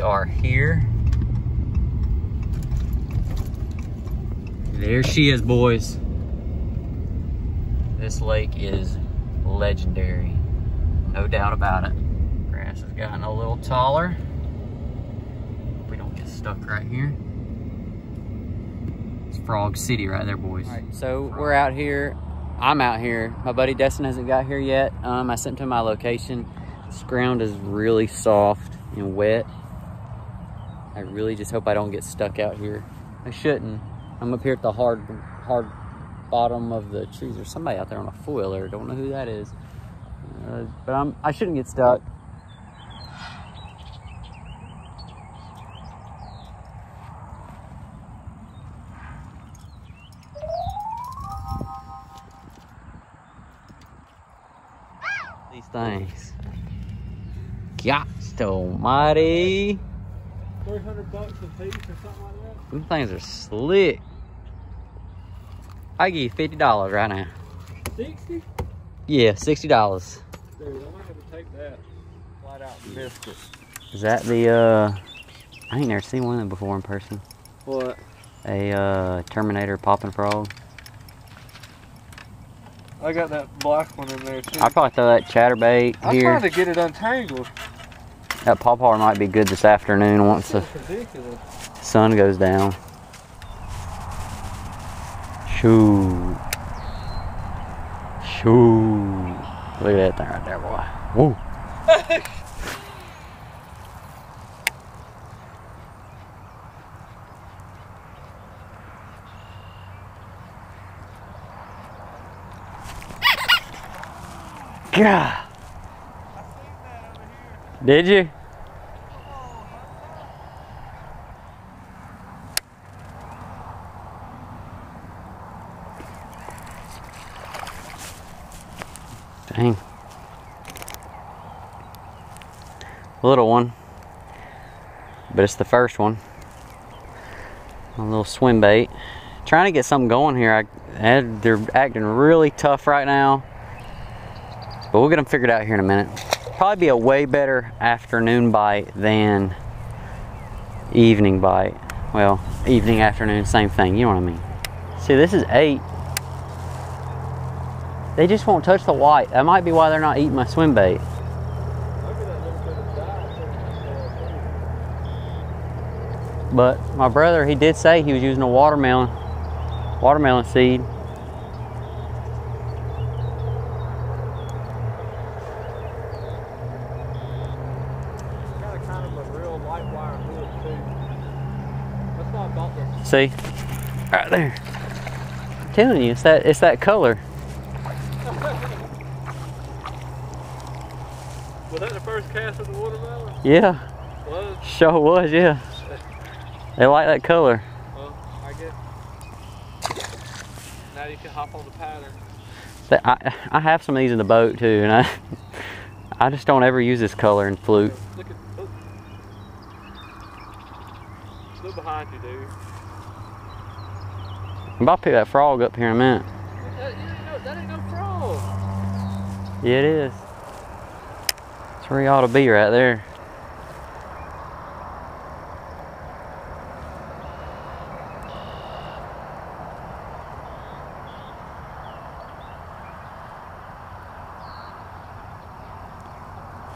are here. There she is, boys. This lake is legendary. No doubt about it. Grass has gotten a little taller. We don't get stuck right here. It's Frog City right there, boys. So we're out here. I'm out here. My buddy Destin hasn't got here yet. Um, I sent him my location. This ground is really soft and wet. I really just hope I don't get stuck out here. I shouldn't. I'm up here at the hard, hard bottom of the trees. There's somebody out there on a four-wheeler. Don't know who that is. Uh, but I'm, I shouldn't get stuck. These things. Gosh almighty. 300 bucks a piece or something like that? Them things are slick. I give you fifty dollars right now. 60? Yeah, sixty dollars. Dude, I might have to take that. Flat out biscuit. Is that the uh I ain't never seen one of them before in person. What? A uh Terminator popping frog. I got that black one in there too. I'd probably throw that chatterbait I'm here. trying to get it untangled. That pawpaw might be good this afternoon once the sun goes down. Shoo. Shoo. Look at that thing right there, boy. Woo. God. Did you? Dang. Little one. But it's the first one. A little swim bait. Trying to get something going here. I, they're acting really tough right now. But we'll get them figured out here in a minute. Probably be a way better afternoon bite than evening bite. Well, evening, afternoon, same thing. You know what I mean. See, this is eight. They just won't touch the white. That might be why they're not eating my swim bait. But my brother, he did say he was using a watermelon, watermelon seed. See, right there. I'm telling you, it's that it's that color. Was that the first cast of the watermelon? Yeah, Was? sure was. Yeah, they like that color. Well, I guess. Now you can hop on the pattern. I I have some of these in the boat too, and I I just don't ever use this color in fluke. Look at. Oh. Look behind you, dude. I'm about to pick that frog up here in a minute. That, you no, that ain't no frog. Yeah, it is. Where he ought to be right there.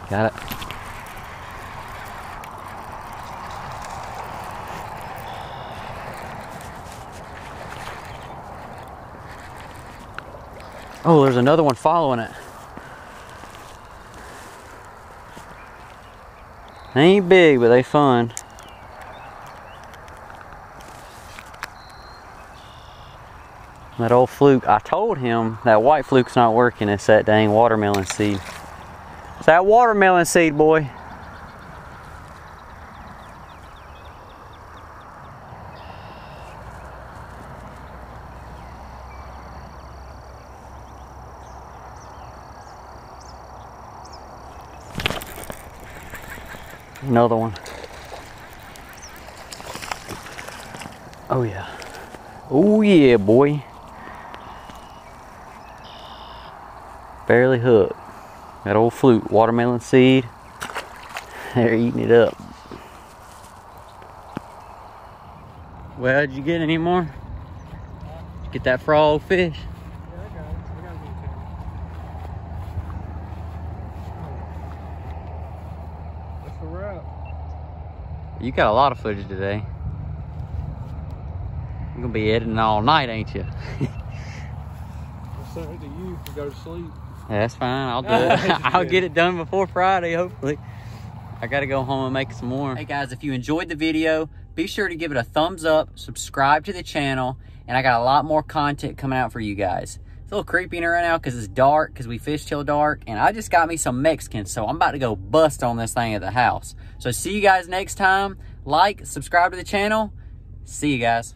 Got it. Oh, there's another one following it. They ain't big, but they fun. That old fluke, I told him that white fluke's not working. It's that dang watermelon seed. It's that watermelon seed, boy. Another one. Oh yeah. Oh yeah, boy. Barely hooked. That old fluke, watermelon seed. They're eating it up. Well, did you get any more? Did you get that frog fish? You got a lot of footage today. You're gonna be editing all night, ain't you? I'll send it to you to go to sleep. Yeah, That's fine. I'll do it. I'll get it done before Friday, hopefully. I gotta go home and make some more. Hey guys, if you enjoyed the video, be sure to give it a thumbs up, subscribe to the channel, and I got a lot more content coming out for you guys. Little creepy in here right now because it's dark, because we fish till dark, and I just got me some Mexicans, so I'm about to go bust on this thing at the house. So see you guys next time. Like, subscribe to the channel. See you guys.